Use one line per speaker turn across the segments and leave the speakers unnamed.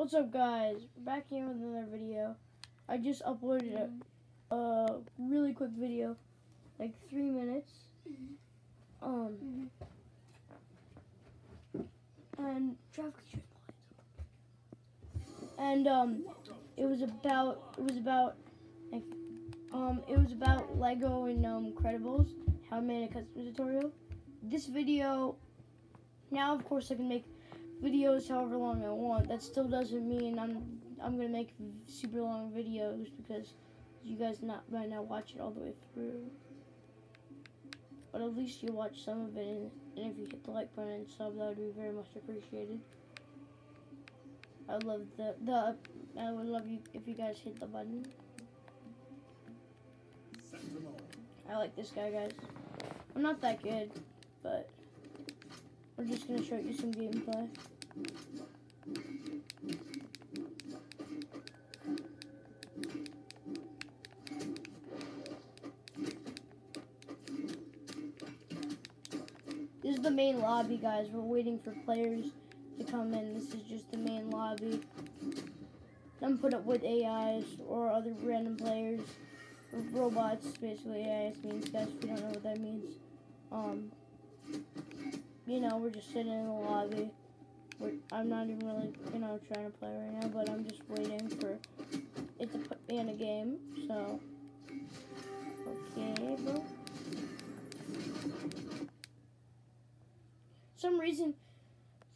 What's up guys? Back here with another video. I just uploaded a, a really quick video, like three minutes. Um, and traffic and um, it was about it was about like um it was about Lego and um Credibles, how I made a custom tutorial. This video, now of course I can make videos however long I want. That still doesn't mean I'm I'm gonna make super long videos because you guys not might not watch it all the way through. But at least you watch some of it, and, and if you hit the like button and sub, that would be very much appreciated. I love the the. I would love you if you guys hit the button. I like this guy, guys. I'm not that good, but we're just gonna show you some gameplay. This is the main lobby, guys. We're waiting for players to come in. This is just the main lobby. Then put up with AIs or other random players. Robots, basically AIs means, guys, if you don't know what that means. Um, you know, we're just sitting in the lobby. We're, I'm not even really, you know, trying to play right now, but I'm just waiting for it to put me in a game, so. Okay, bro. Some reason,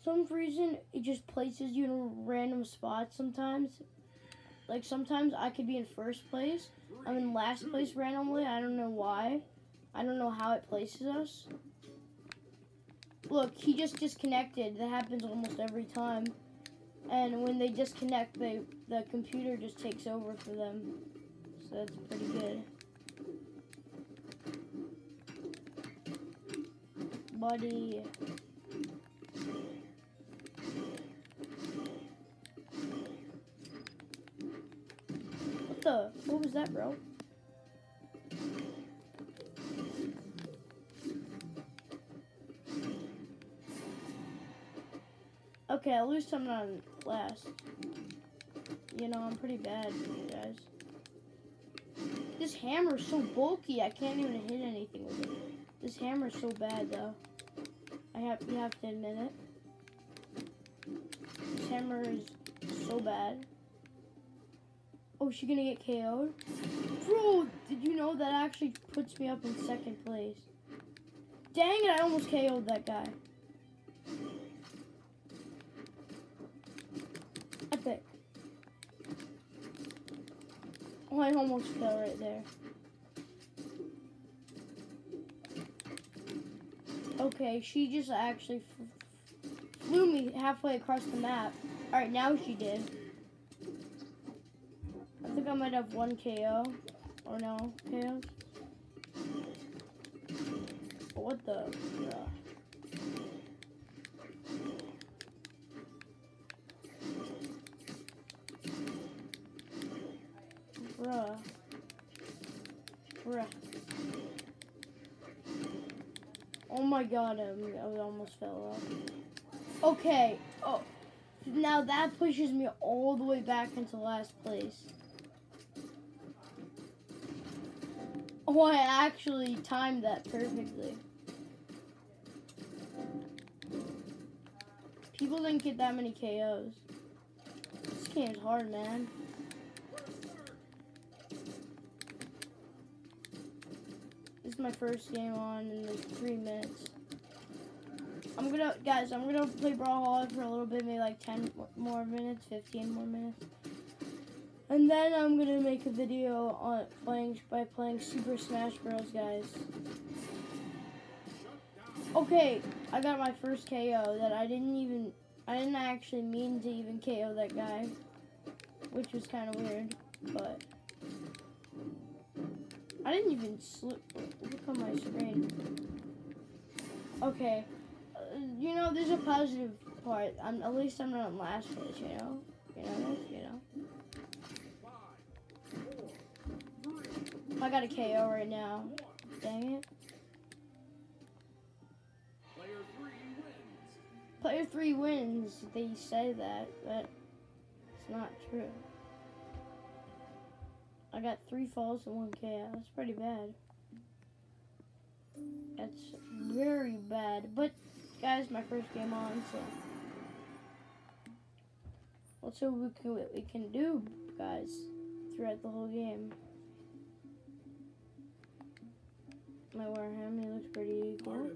some reason, it just places you in random spots sometimes. Like, sometimes I could be in first place. I'm in last place randomly. I don't know why. I don't know how it places us. Look, he just disconnected. That happens almost every time. And when they disconnect, they, the computer just takes over for them. So that's pretty good. Buddy. What the? What was that, bro? Okay, at least I'm not last. You know, I'm pretty bad, guys. This hammer is so bulky, I can't even hit anything with it. This hammer is so bad, though. I have, you have to admit it. This hammer is so bad. Oh, she gonna get KO'd? Bro, did you know that actually puts me up in second place? Dang it, I almost KO'd that guy. Oh, I almost fell right there. Okay, she just actually flew me halfway across the map. Alright, now she did. I think I might have one KO. Or no, KOs. What the? My god, um, I, I almost fell off. Okay, oh. Now that pushes me all the way back into last place. Oh, I actually timed that perfectly. People didn't get that many KOs. This game's hard, man. My first game on in like three minutes. I'm gonna, guys, I'm gonna play Brawl Brawlhalla for a little bit, maybe like 10 more minutes, 15 more minutes. And then I'm gonna make a video on playing by playing Super Smash Bros, guys. Okay, I got my first KO that I didn't even, I didn't actually mean to even KO that guy, which was kind of weird, but I didn't even slip. Look on my screen. Okay, uh, you know, there's a positive part. I'm at least I'm not last place. You know, you know, you know. I got a KO right now. Dang it.
Player three wins.
Player three wins. They say that, but it's not true. I got three falls and one KO. That's pretty bad. That's very bad. But, guys, my first game on, so. Let's see what we can, what we can do, guys, throughout the whole game. My Warhammer he looks pretty cool.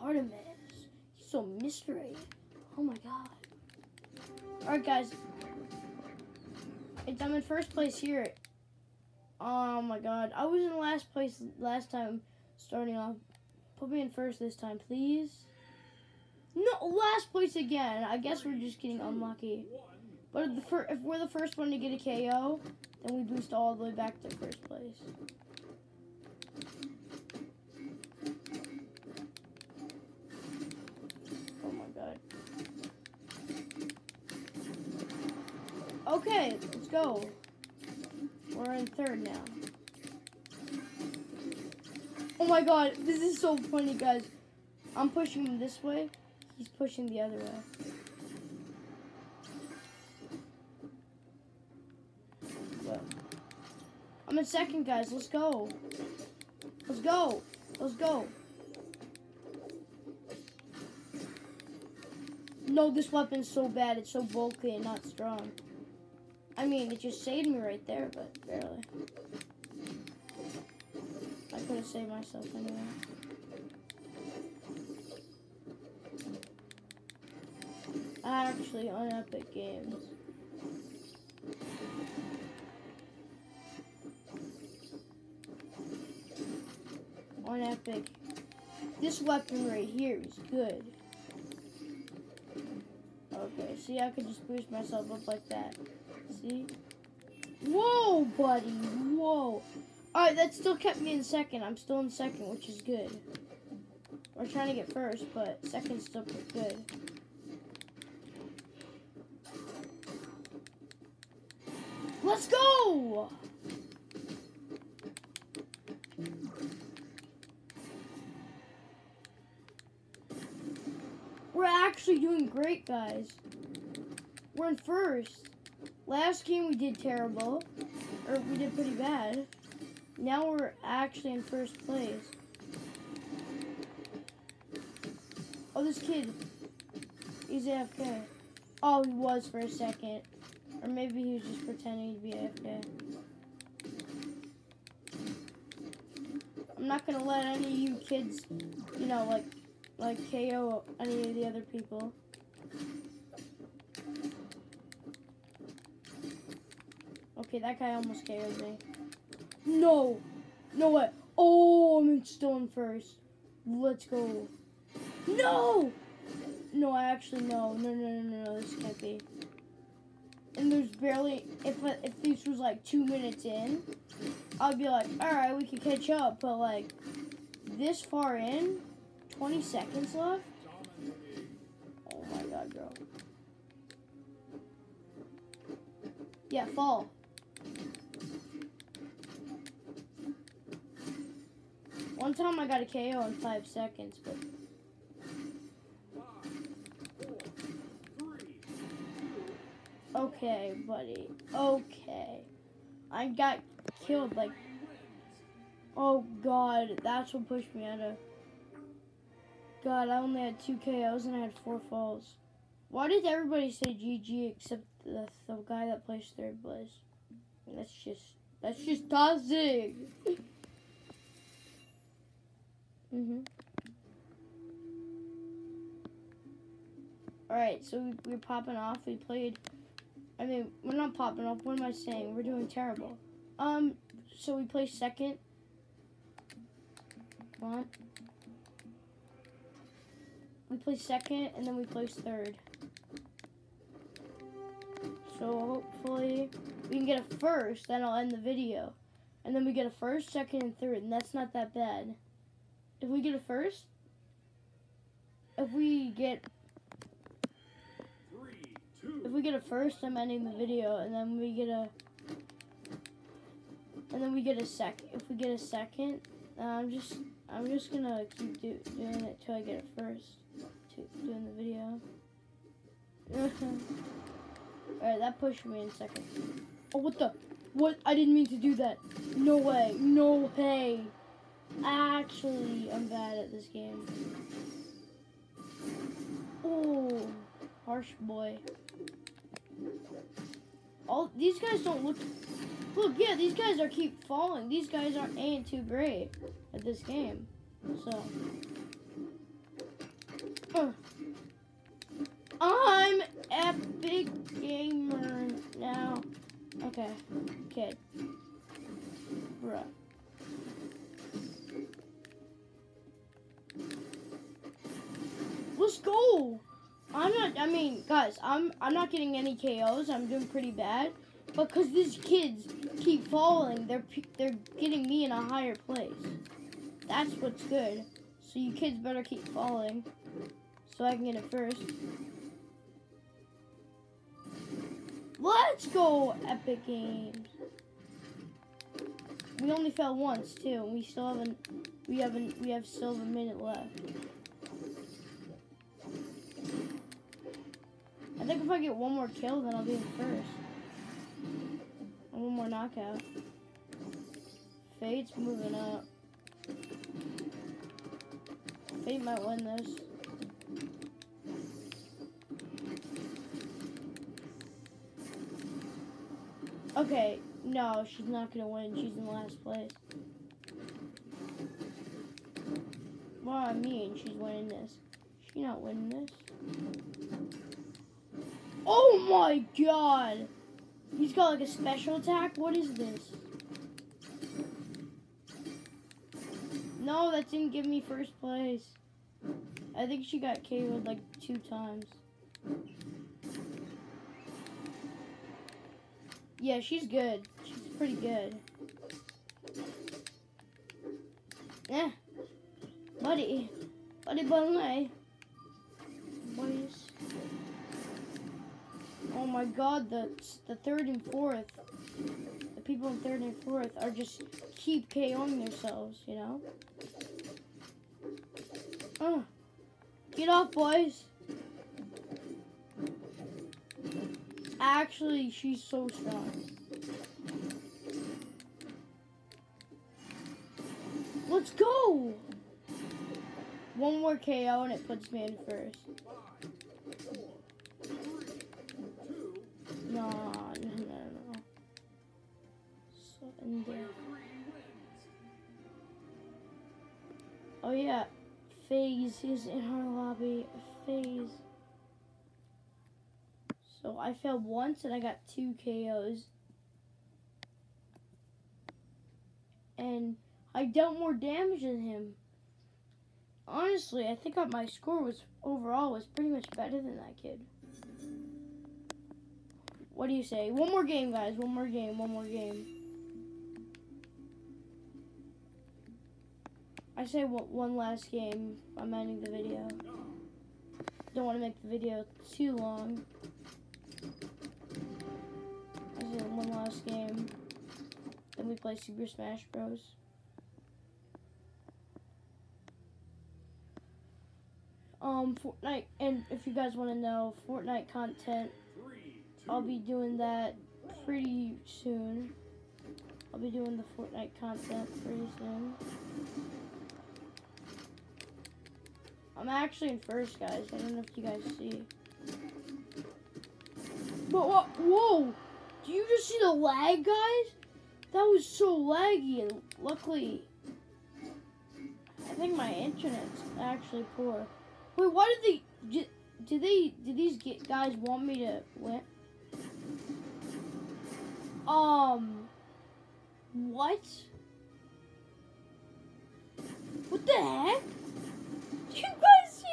Artemis. He's so mystery. Oh my god. Alright, guys. I'm in first place here. Oh my god. I was in last place last time starting off. Put me in first this time, please. No, last place again. I guess we're just getting unlucky. But if, if we're the first one to get a KO, then we boost all the way back to first place. Okay, let's go. We're in third now. Oh my god, this is so funny, guys. I'm pushing him this way. He's pushing the other way. I'm in second, guys. Let's go. Let's go. Let's go. No, this weapon's so bad. It's so bulky and not strong. I mean, it just saved me right there, but barely. I could have saved myself anyway. Actually, on Epic Games. On Epic. This weapon right here is good. Okay, see, I could just boost myself up like that. See? Whoa, buddy. Whoa. Alright, that still kept me in second. I'm still in second, which is good. We're trying to get first, but second's still pretty good. Let's go! We're actually doing great, guys. We're in first. Last game we did terrible. Or we did pretty bad. Now we're actually in first place. Oh, this kid. He's AFK. Oh, he was for a second. Or maybe he was just pretending to be AFK. I'm not gonna let any of you kids, you know, like, like KO any of the other people. Okay, that guy almost KO'd me. No! No way! Oh, I'm in first. Let's go. No! No, I actually no. No, no, no, no, no. This can't be. And there's barely, if if this was like two minutes in, I'd be like, all right, we can catch up. But like, this far in, 20 seconds left. Oh my god, girl. Yeah, fall. One time I got a KO in five seconds, but Okay, buddy. Okay. I got killed like Oh god, that's what pushed me out of God, I only had two KOs and I had four falls. Why did everybody say GG except the, the guy that placed third place? That's just that's just toxic. mhm. Alright, so we, we're popping off. We played I mean, we're not popping off. What am I saying? We're doing terrible. Um, so we play second. On. We play second, and then we place third. So hopefully we can get a first, then I'll end the video. And then we get a first, second, and third, and that's not that bad. If we get a first, if we get if we get a first, I'm ending the video, and then we get a, and then we get a sec. If we get a second, I'm just, I'm just gonna keep do, doing it till I get a first, to doing the video. Alright, that pushed me in second. Oh, what the? What? I didn't mean to do that. No way. No way. Actually, I'm bad at this game. Oh, harsh boy. All these guys don't look. Look, yeah, these guys are keep falling. These guys aren't ain't too great at this game. So. I'm epic gamer now. Okay, kid. Bruh. Let's go. I'm not. I mean, guys, I'm. I'm not getting any KOs. I'm doing pretty bad, but because these kids keep falling, they're they're getting me in a higher place. That's what's good. So you kids better keep falling, so I can get it first. Let's go, Epic Games. We only fell once too, and we still haven't. We haven't. We have still a minute left. If I get one more kill, then I'll be in first. And one more knockout. Fate's moving up. Fate might win this. Okay, no, she's not gonna win. She's in last place. Well, I mean, she's winning this. She not winning this. Oh my god! He's got like a special attack? What is this? No, that didn't give me first place. I think she got KO'd like two times. Yeah, she's good. She's pretty good. Yeah. Buddy. Buddy Bunley. Boys. Oh my god, the the third and fourth. The people in third and fourth are just keep KOing themselves, you know? Get off, boys. Actually, she's so strong. Let's go! One more KO and it puts me in first. No, no, no, no. So in there. Oh yeah, FaZe is in our lobby. FaZe. So I failed once and I got two KOs. And I dealt more damage than him. Honestly, I think my score was overall was pretty much better than that kid. What do you say? One more game, guys. One more game. One more game. I say one last game. I'm ending the video. Don't want to make the video too long. I say one last game. Then we play Super Smash Bros. Um, Fortnite, and if you guys want to know, Fortnite content I'll be doing that pretty soon. I'll be doing the Fortnite content pretty soon. I'm actually in first, guys. I don't know if you guys see. But? Whoa! Do you just see the lag, guys? That was so laggy, and luckily, I think my internet's actually poor. Wait, why did they? Did, did they? Did these guys want me to win? Um, what? What the heck? You guys see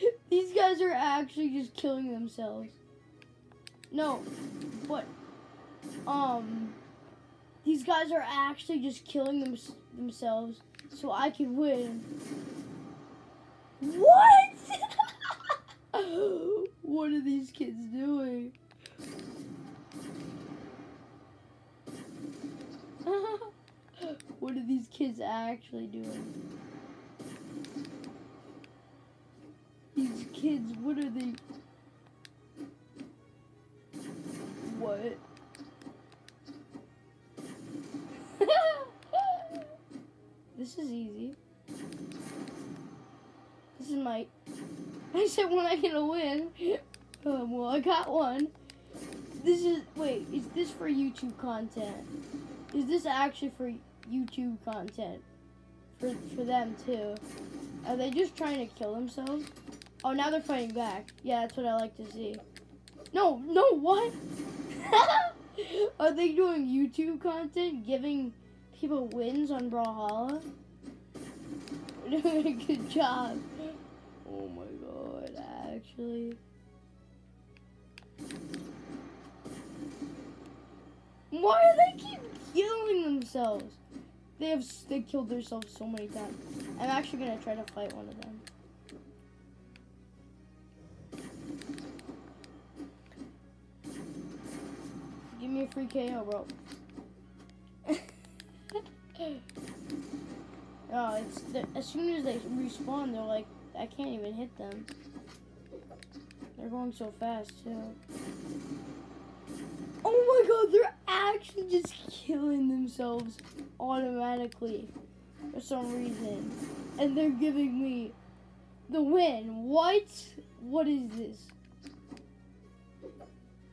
this? These guys are actually just killing themselves. No, but, um, these guys are actually just killing them themselves so I can win. What? what are these kids doing? what are these kids actually doing? These kids, what are they? What? this is easy. This is my. I said when I get a win. Um, well, I got one. This is. Wait, is this for YouTube content? Is this actually for YouTube content? For, for them too? Are they just trying to kill themselves? Oh, now they're fighting back. Yeah, that's what I like to see. No, no, what? Are they doing YouTube content, giving people wins on Brawlhalla? Doing a good job. Oh my god, actually. Why do they keep killing themselves? They have they killed themselves so many times. I'm actually gonna try to fight one of them. Give me a free KO, bro. oh, it's the, as soon as they respawn, they're like, I can't even hit them. They're going so fast too. Oh my god, they're actually just killing themselves automatically for some reason. And they're giving me the win. What? What is this?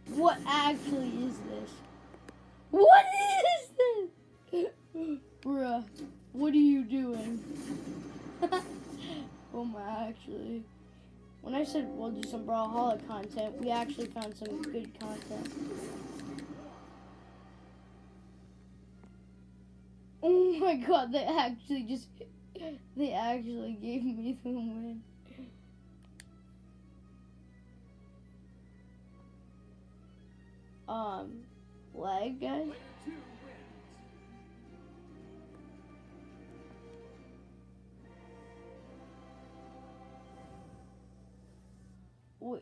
What actually is this? What is this? Bruh, what are you doing? oh my, actually. When I said we'll do some Brawlhalla content, we actually found some good content. Oh my god, they actually just, they actually gave me the win. Um, lag, guys? Wait,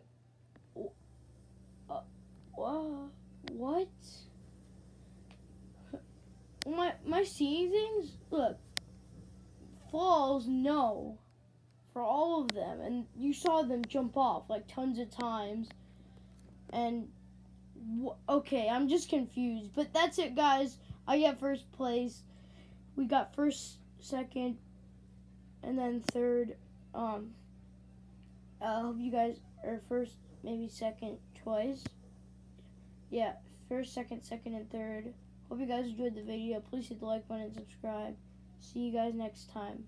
uh, what? My things. Look, falls no, for all of them, and you saw them jump off like tons of times, and okay, I'm just confused. But that's it, guys. I got first place. We got first, second, and then third. Um, I hope you guys are first, maybe second, twice. Yeah, first, second, second, and third. Hope you guys enjoyed the video. Please hit the like button and subscribe. See you guys next time.